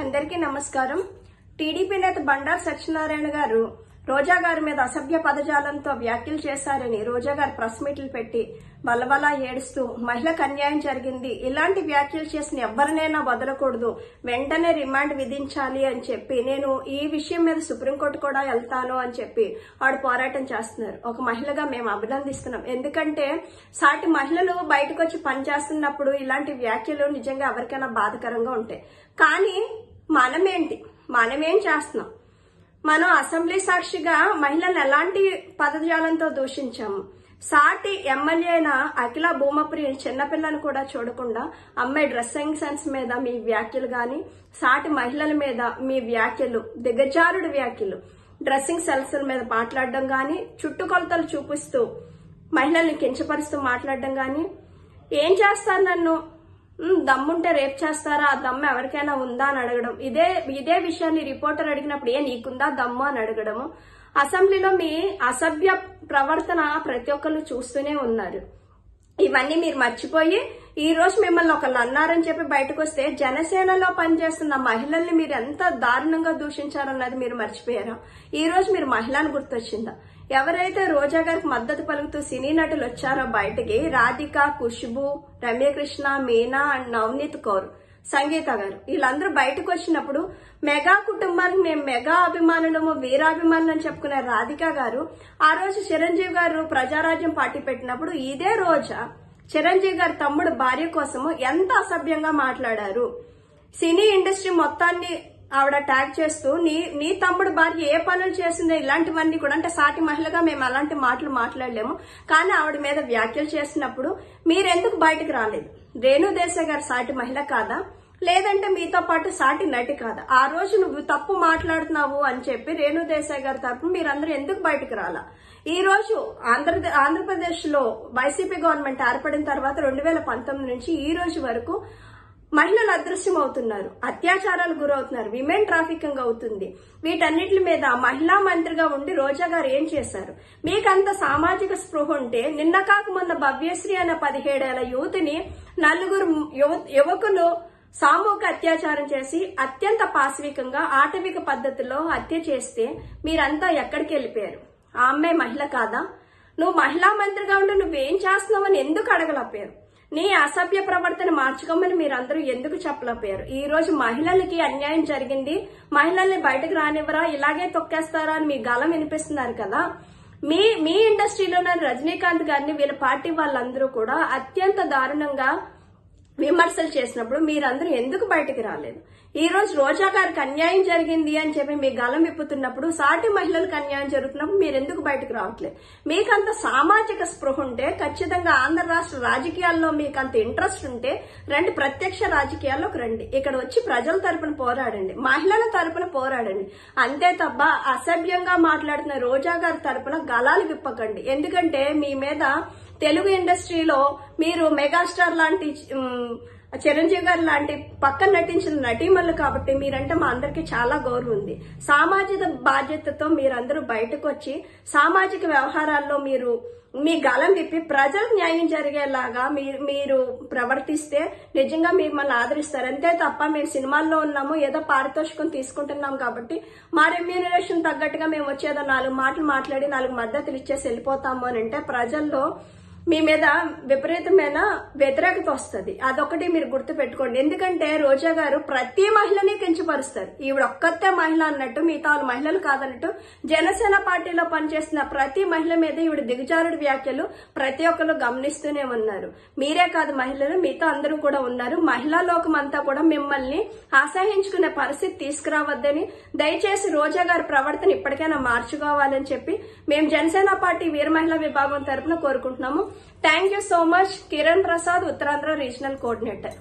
అందరికీ నమస్కారం. టీడీపీ నేత బండారు సత్యనారాయణ గారు రోజా గారి మీద అసభ్య పదజాలంతో వ్యాఖ్యలు చేశారని రోజా గారు ప్రెస్ మీట్లు పెట్టి బలబలా ఏడుస్తూ మహిళకు అన్యాయం జరిగింది ఇలాంటి వ్యాఖ్యలు చేసిన ఎవరినైనా వదలకూడదు వెంటనే రిమాండ్ విధించాలి అని చెప్పి నేను ఈ విషయం మీద సుప్రీంకోర్టు కూడా వెళ్తాను అని చెప్పి వాడు పోరాటం చేస్తున్నారు. ఒక మహిళగా మేము అభినందిస్తున్నాం. ఎందుకంటే సాటి మహిళలు బయటకు వచ్చి పనిచేస్తున్నప్పుడు ఇలాంటి వ్యాఖ్యలు నిజంగా ఎవరికైనా బాధకరంగా ఉంటాయి. కానీ మనమేంటి? మనమేం చేస్తున్నాం? మనం అసెంబ్లీ సాక్షిగా మహిళలను ఎలాంటి పదజాలంతో దూషించాము? సాటి ఎమ్మెల్యే అయిన అఖిల భూమప్రియ చిన్నపిల్లను కూడా చూడకుండా అమ్మాయి డ్రెస్సింగ్ సెన్స్ మీద మీ వ్యాఖ్యలు గాని సాటి మహిళల మీద మీ వ్యాఖ్యలు దిగజారుడు వ్యాఖ్యలు డ్రెస్సింగ్ సెల్స్ల మీద మాట్లాడడం గాని చుట్టుకొలతలు చూపిస్తూ మహిళల్ని కించపరుస్తూ మాట్లాడడం గాని ఏం చేస్తారు నన్ను? దమ్ముంటే రేప్ చేస్తారా? ఆ దమ్ము ఎవరికైనా ఉందా? అని అడగడం. ఇదే ఇదే విషయాన్ని రిపోర్టర్ అడిగినప్పుడు ఏ నీకుందా దమ్ము? అని అడగడము. అసెంబ్లీలో మీ అసభ్య ప్రవర్తన ప్రతి ఒక్కరు చూస్తూనే ఉన్నారు. ఇవన్నీ మీరు మర్చిపోయి ఈ రోజు మిమ్మల్ని ఒకళ్ళు అన్నారని చెప్పి బయటకు వస్తే జనసేనలో పనిచేస్తున్న మహిళల్ని మీరు ఎంత దారుణంగా దూషించారన్నది మీరు మర్చిపోయారా? ఈ రోజు మీరు మహిళను గుర్తొచ్చిందా? ఎవరైతే రోజా గారికి మద్దతు పలుకుతూ సినీ నటులు వచ్చారో బయటికి రాధిక ఖుష్బు రమ్యకృష్ణ మీనా అండ్ నవనీత్ కౌర్. సంగీత గారు. వీళ్ళందరూ బయటకు వచ్చినప్పుడు మెగా కుటుంబానికి మేము మెగా అభిమానులము వీరాభిమానులు అని చెప్పుకునే రాధిక గారు ఆ రోజు చిరంజీవి గారు ప్రజారాజ్యం పార్టీ పెట్టినప్పుడు ఇదే రోజా చిరంజీవి గారి తమ్ముడు భార్య కోసము ఎంత అసభ్యంగా మాట్లాడారు. సినీ ఇండస్ట్రీ మొత్తాన్ని ఆవిడ ట్యాగ్ చేస్తూ నీ నీ తమ్ముడు భార్య ఏ పనులు చేసిందో ఇలాంటివన్నీ కూడా అంటే సాటి మహిళగా మేము అలాంటి మాటలు మాట్లాడలేము. కానీ ఆవిడ మీద వ్యాఖ్యలు చేసినప్పుడు మీరెందుకు బయటకు రాలేదు? రేణుదేశాయ్ గారు సాటి మహిళ కాదా? లేదంటే మీతో పాటు సాటి నటి కాదా? ఆ రోజు నువ్వు తప్పు మాట్లాడుతున్నావు అని చెప్పి రేణుదేశాయ్ గారి తరపున మీరందరూ ఎందుకు బయటకు రాలా? ఈ రోజు ఆంధ్ర ఆంధ్రప్రదేశ్లో వైసీపీ గవర్నమెంట్ ఏర్పడిన తర్వాత రెండు వేల పంతొమ్మిది నుంచి ఈ రోజు వరకు మహిళలు అదృశ్యం అవుతున్నారు అత్యాచారాలు గురవుతున్నారు. విమెన్ ట్రాఫికింగ్ అవుతుంది. వీటన్నిటి మీద మహిళా మంత్రిగా ఉండి రోజా గారు ఏం చేశారు? మీకంత సామాజిక స్పృహ ఉంటే నిన్న కాక మొన్న భవ్యశ్రీ అనే పదిహేడేళ్ళ యువతిని నలుగురు యువకులు సామూహిక అత్యాచారం చేసి అత్యంత పాశవికంగా ఆటవిక పద్ధతిలో హత్య చేస్తే మీరంతా ఎక్కడికి వెళ్ళిపోయారు? ఆ అమ్మాయి మహిళ కాదా? నువ్వు మహిళా మంత్రిగా ఉండి నువ్వేం చేస్తున్నావని ఎందుకు అడగలపోయారు నీ అసభ్య ప్రవర్తన మార్చుకోమని మీరందరూ ఎందుకు చెప్పలేకపోయారు? ఈ రోజు మహిళలకి అన్యాయం జరిగింది. మహిళల్ని బయటకు రానివ్వరా? ఇలాగే తొక్కేస్తారా అని మీ గలం వినిపిస్తున్నారు కదా. మీ మీ ఇండస్ట్రీలోనే రజనీకాంత్ గారిని వీళ్ళ పార్టీ వాళ్ళందరూ కూడా అత్యంత దారుణంగా విమర్శలు చేసినప్పుడు మీరందరూ ఎందుకు బయటకు రాలేదు? ఈ రోజు రోజా గారికి అన్యాయం జరిగింది అని చెప్పి మీ గలం విప్పుతున్నప్పుడు సాటి మహిళలకు అన్యాయం జరుగుతున్నప్పుడు మీరు ఎందుకు బయటకు రావట్లేదు? మీకంత సామాజిక స్పృహ ఉంటే ఖచ్చితంగా ఆంధ్ర రాష్ట్ర రాజకీయాల్లో మీకు అంత ఇంట్రెస్ట్ ఉంటే రండి ప్రత్యక్ష రాజకీయాల్లోకి రండి. ఇక్కడ వచ్చి ప్రజల తరపున పోరాడండి మహిళల తరపున పోరాడండి. అంతే తప్ప అసభ్యంగా మాట్లాడుతున్న రోజా గారి తరపున గలాలు విప్పకండి. ఎందుకంటే మీ మీద తెలుగు ఇండస్ట్రీలో మీరు మెగాస్టార్ లాంటి చిరంజీవి గారు లాంటి పక్కన నటించిన నటీమణులు కాబట్టి మీరంటే మా అందరికి చాలా గౌరవం ఉంది. సామాజిక బాధ్యతతో మీరందరూ బయటకు వచ్చి సామాజిక వ్యవహారాల్లో మీరు మీ గలం విప్పి ప్రజలు న్యాయం జరిగేలాగా మీరు మీరు ప్రవర్తిస్తే నిజంగా మిమ్మల్ని ఆదరిస్తారు. అంతే తప్ప మేము సినిమాల్లో ఉన్నాము ఏదో పారితోషికం తీసుకుంటున్నాం కాబట్టి మా రెమ్యూనరేషన్ తగ్గట్టుగా మేము వచ్చేదో నాలుగు మాటలు మాట్లాడి నాలుగు మద్దతులు ఇచ్చేసి వెళ్ళిపోతాము అని అంటే ప్రజల్లో మీ మీద విపరీతమైన వ్యతిరేకత వస్తుంది. అదొకటి మీరు గుర్తు పెట్టుకోండి ఎందుకంటే రోజా గారు ప్రతి మహిళని కించపరుస్తారు. ఈవిడ ఒక్కతే మహిళ అన్నట్టు మిగతా మహిళలు కాదన్నట్టు జనసేన పార్టీలో పనిచేస్తున్న ప్రతి మహిళ మీద ఈవిడ దిగజారుడు వ్యాఖ్యలు ప్రతి ఒక్కరు గమనిస్తూనే ఉన్నారు. మీరే కాదు మహిళలు మీతో అందరూ కూడా ఉన్నారు. మహిళా లోకం అంతా కూడా మిమ్మల్ని అసహించుకునే పరిస్థితి తీసుకురావద్దని దయచేసి రోజా గారి ప్రవర్తన ఇప్పటికైనా మార్చుకోవాలని చెప్పి మేము జనసేన పార్టీ వీర మహిళా విభాగం తరపున కోరుకుంటున్నాము. Thank you so much Kiran Prasad Uttarandhra regional coordinator